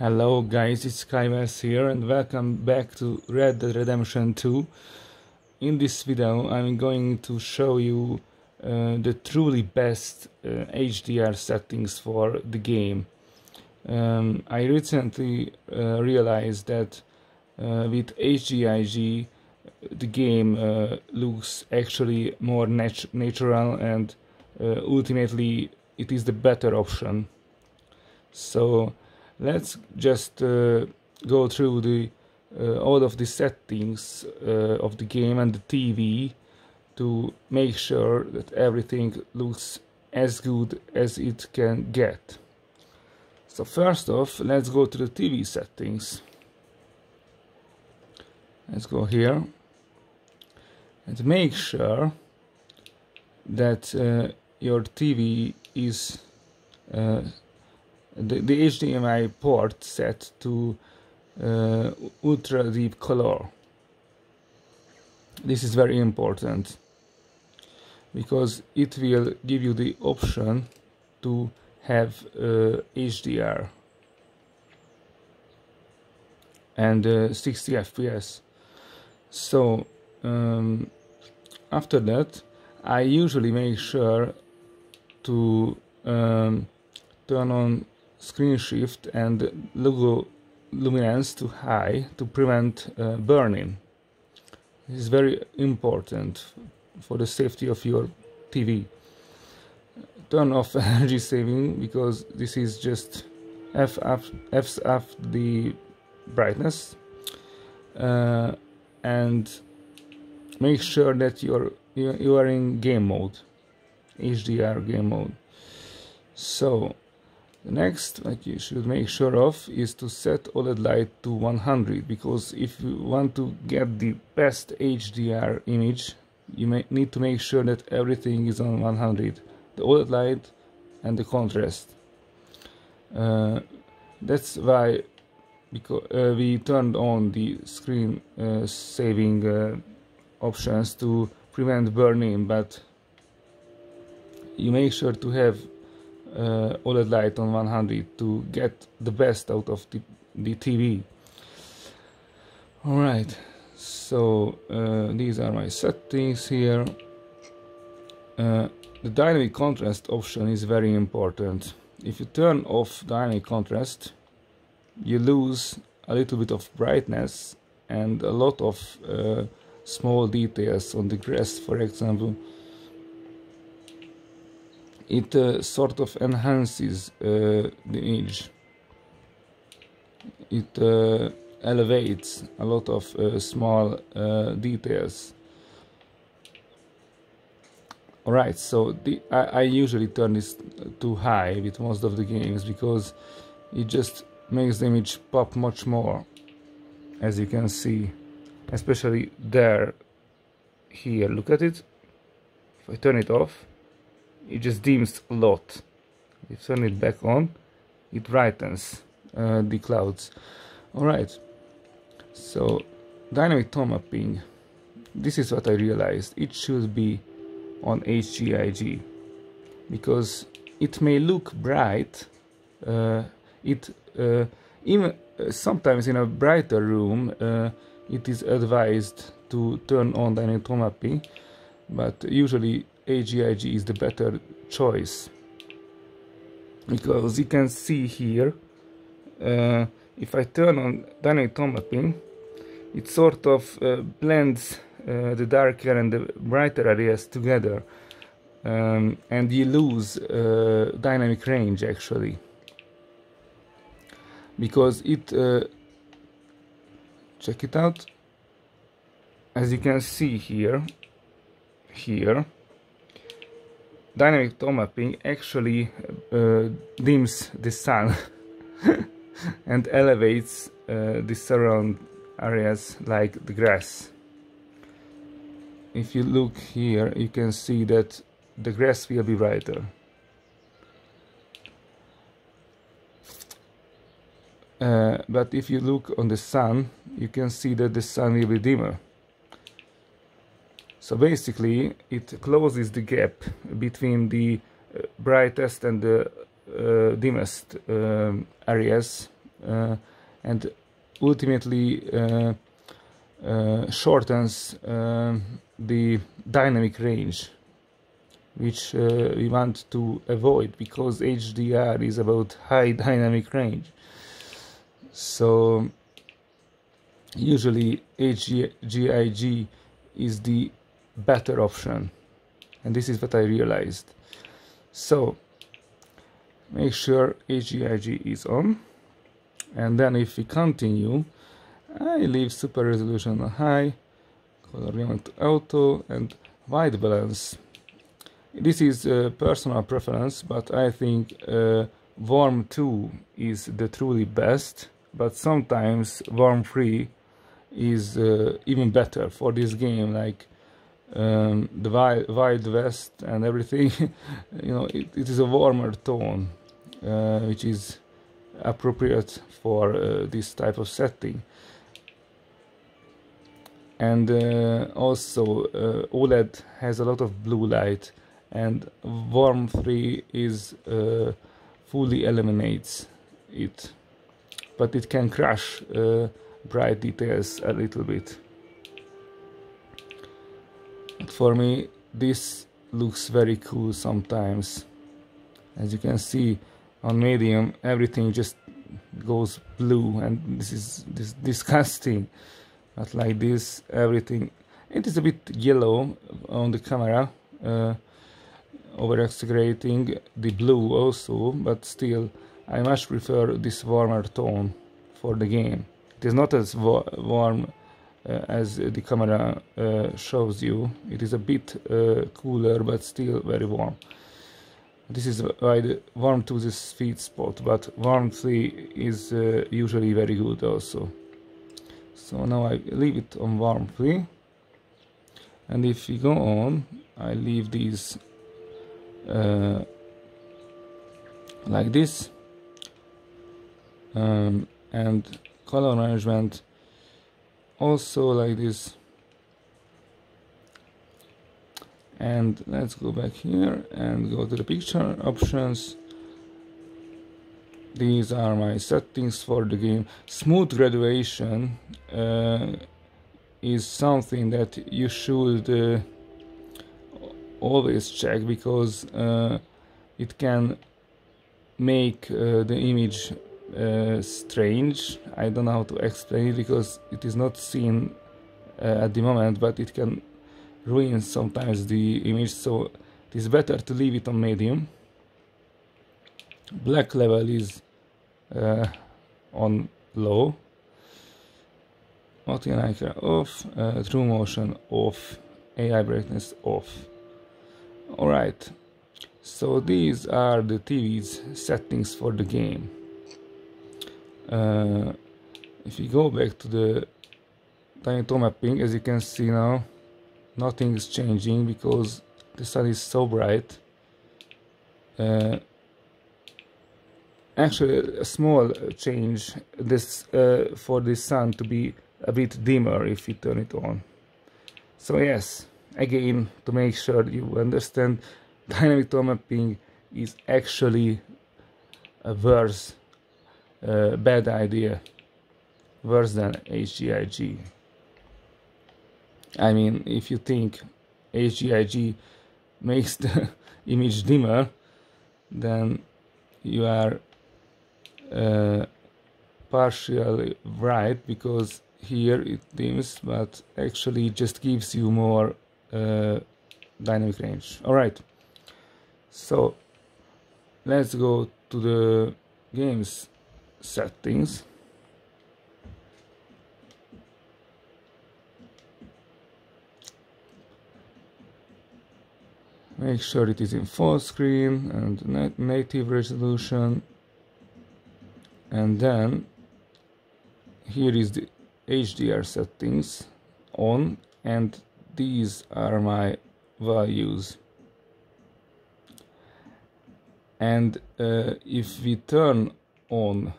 Hello guys, it's Kaiwes here and welcome back to Red Dead Redemption 2. In this video I'm going to show you uh, the truly best uh, HDR settings for the game. Um, I recently uh, realized that uh, with HGIG the game uh, looks actually more nat natural and uh, ultimately it is the better option. So let's just uh, go through the uh, all of the settings uh, of the game and the TV to make sure that everything looks as good as it can get. So first off, let's go to the TV settings. Let's go here and make sure that uh, your TV is uh, the, the HDMI port set to uh, ultra deep color. This is very important because it will give you the option to have uh, HDR and uh, 60 FPS. So um, after that, I usually make sure to um, turn on screen shift and logo luminance to high to prevent uh, burning. This is very important for the safety of your TV. Turn off energy saving because this is just F up, F's up the brightness uh, and make sure that you're you are in game mode HDR game mode so the next that you should make sure of is to set OLED light to 100 because if you want to get the best HDR image you may need to make sure that everything is on 100 the OLED light and the contrast. Uh, that's why because uh, we turned on the screen uh, saving uh, options to prevent burning but you make sure to have uh, OLED light on 100 to get the best out of the, the TV. Alright, so uh, these are my settings here. Uh, the dynamic contrast option is very important. If you turn off dynamic contrast, you lose a little bit of brightness and a lot of small details on the grass, for example it uh, sort of enhances uh, the image. It uh, elevates a lot of uh, small details. Alright so the, I, I, usually turn this too high with most of the games because it just makes the image pop much more as you can see especially there. Here look at it. If I turn it off it just dims a lot. You turn it back on it brightens uh, the clouds. Alright. So dynamic tone mapping. This is what I realized. It should be on HGIG because it may look bright uh, it uh, even uh, sometimes in a brighter room uh, it is advised to turn on dynamic tone mapping. But usually HGIG is the better choice. Because you can see here uh, if I turn on dynamic mapping it sort of uh, blends uh, the darker and the brighter areas together. Um, and you lose uh, dynamic range actually. Because it uh, check it out. As you can see here here dynamic tone mapping actually uh, dims the sun and elevates uh, the surround areas like the grass. If you look here, you can see that the grass will be brighter. Uh, but if you look on the sun, you can see that the sun will be dimmer. So basically it closes the gap between the uh, brightest and the uh, dimmest um, areas uh, and ultimately uh, uh, shortens the dynamic range which uh, we want to avoid because HDR is about high dynamic range. So usually HGIG is the better option. And this is what I realized. So make sure HGIG is on. And then if we continue I leave super resolution on high color auto and white balance. This is a personal preference but I think uh, warm 2 is the truly best. But sometimes warm 3 is uh, even better for this game. Like um, the wide, wild west and everything you know it, it is a warmer tone uh, which is appropriate for uh, this type of setting. And uh, also uh, OLED has a lot of blue light and warm 3 is uh, fully eliminates it. But it can crush uh, bright details a little bit for me this looks very cool sometimes. As you can see on medium everything just goes blue and this is this disgusting. But like this everything it is a bit yellow on the camera uh, over exaggerating the blue also but still I much prefer this warmer tone for the game. It is not as warm uh, as the camera uh, shows you it is a bit uh, cooler but still very warm. This is why the warm to the sweet spot but warm 3 is uh, usually very good also. So now I leave it on warm 3 and if we go on I leave these uh, like this. Um, and color management also like this. And let's go back here and go to the picture options. These are my settings for the game. Smooth gradation uh, is something that you should uh, always check because uh, it can make uh, the image uh, strange. I don't know how to explain it because it is not seen uh, at the moment but it can ruin sometimes the image. So it is better to leave it on medium. Black level is uh, on low. Multi off. Uh, true motion off. AI brightness off. Alright. So these are the TV's settings for the game uh, if you go back to the tiny tone mapping as you can see now nothing is changing because the sun is so bright. Uh, actually a small change this uh, for the sun to be a bit dimmer if you turn it on. So yes again to make sure you understand dynamic tone mapping is actually a worse uh, bad idea worse than HGIG I mean if you think HGIG makes the image dimmer then you are uh, partially right because here it dims but actually just gives you more uh, dynamic range. All right. So let's go to the games settings. Make sure it is in full screen and native resolution. And then here is the HDR settings on and these are my values. And uh, if we turn on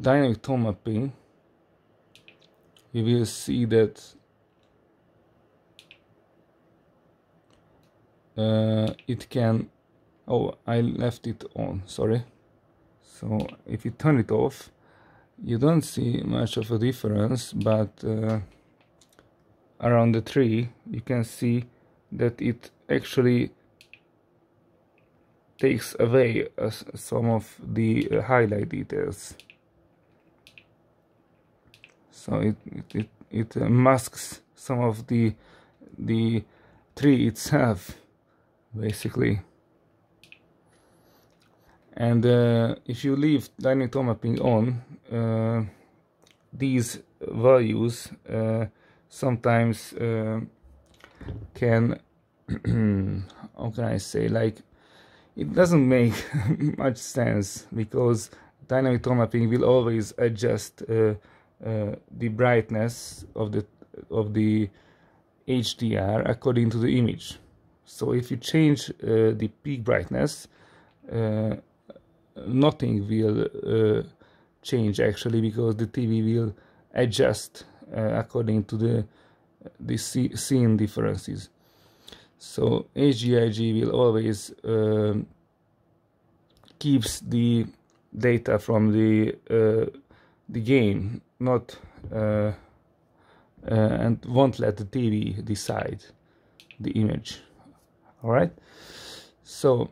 dynamic mapping we will see that uh, it can oh I left it on sorry. So if you turn it off you don't see much of a difference but uh, around the tree you can see that it actually takes away uh, some of the highlight details so it it, it, it uh, masks some of the the tree itself basically. And uh, if you leave dynamic mapping on uh, these values uh, sometimes uh, can how can I say like it doesn't make much sense because dynamic mapping will always adjust uh, the brightness of the of the HDR according to the image. So if you change uh, the peak brightness, uh, nothing will uh, change actually because the TV will adjust uh, according to the the scene differences. So HGIG will always um, keeps the data from the the game, not uh, uh, and won't let the TV decide the image. All right. So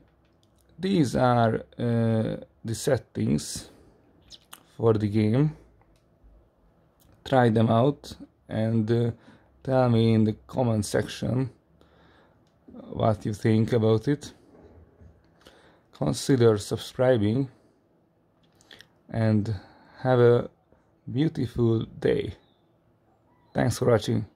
these are uh, the settings for the game. Try them out and uh, tell me in the comment section what you think about it. Consider subscribing and have a beautiful day. Thanks for watching.